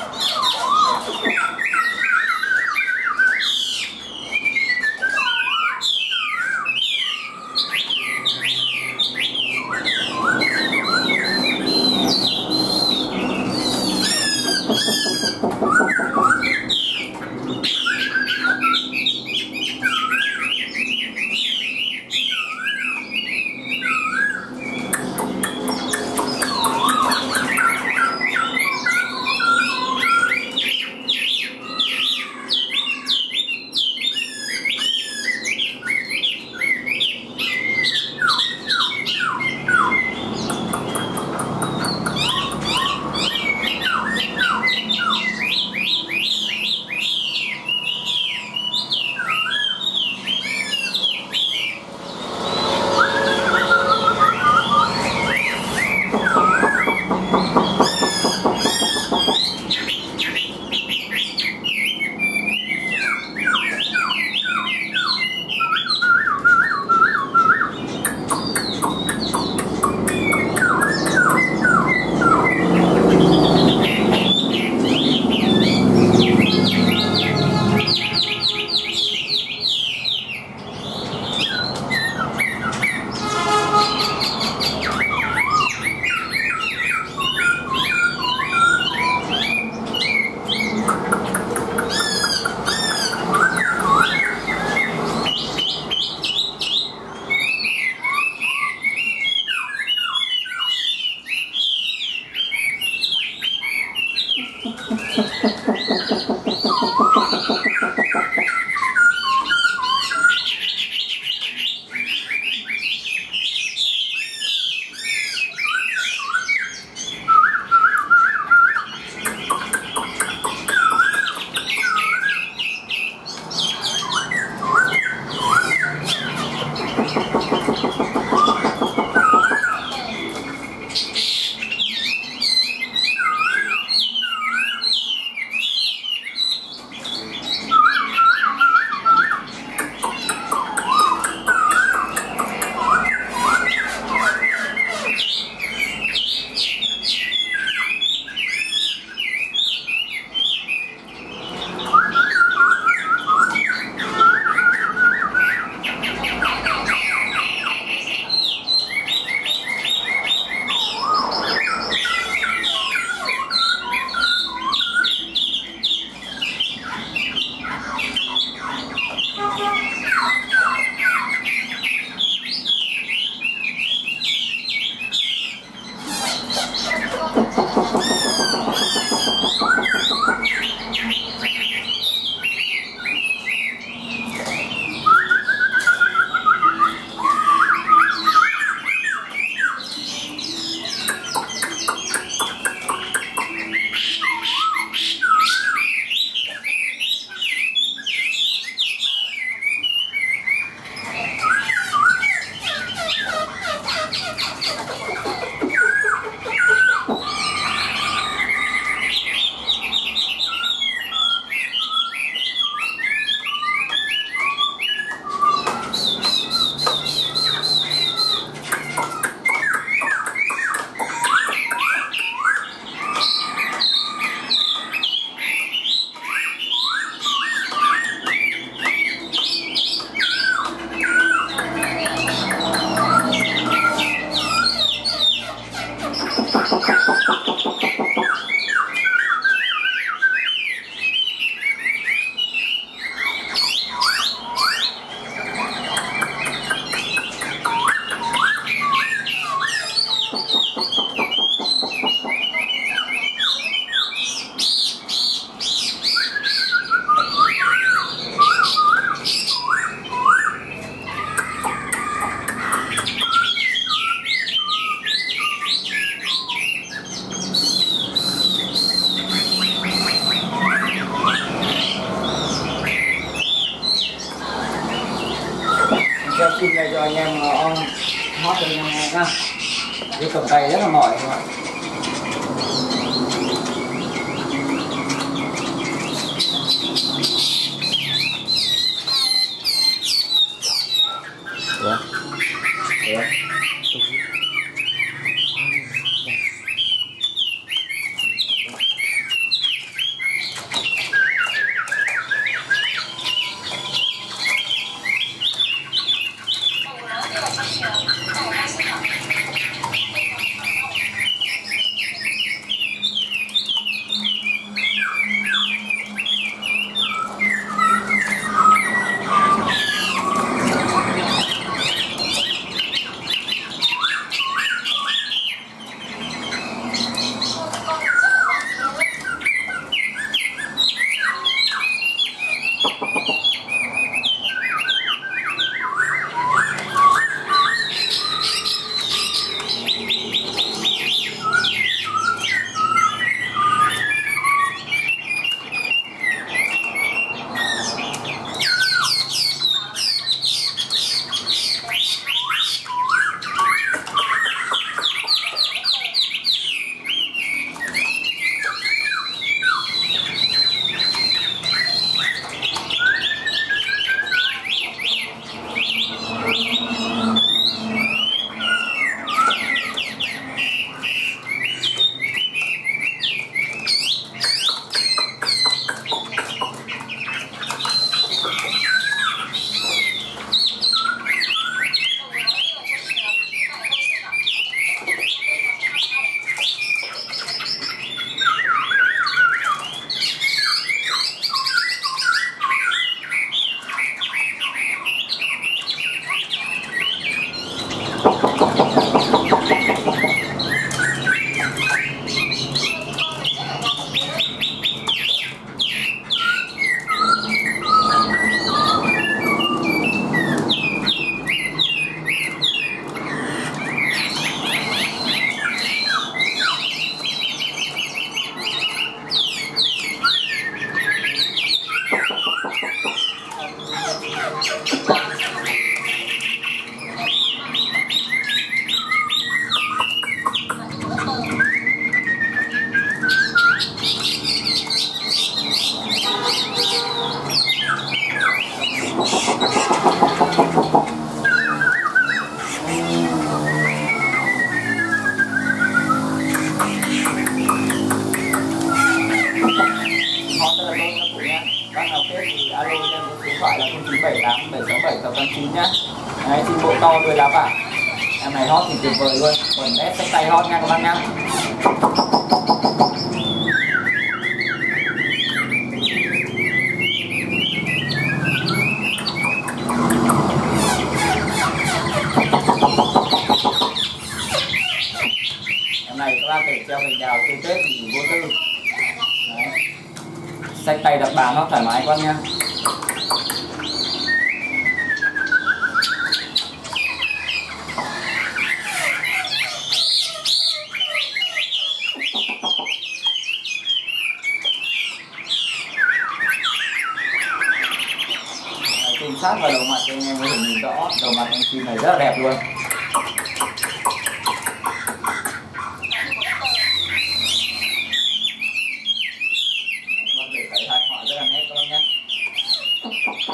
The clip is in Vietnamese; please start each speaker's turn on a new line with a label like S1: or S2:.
S1: よろしくお願いします。Xin cho anh em on hot cho anh em cái cầm tay rất là mỏi các bạn họ tên là tôi các cụ nhé bác nào kết thì alo cho số điện thoại là 0978 767 689 nhé đấy, xin bộ to đuôi lá vả em này hot thì tuyệt vời luôn. Còn ép sách tay hot nha các bạn nhá. Sách tay đặt bàn nó thoải mái quá nha. Sát vào đầu mặt cho anh em có thể nhìn rõ. Đầu mặt anh chim này rất là đẹp luôn.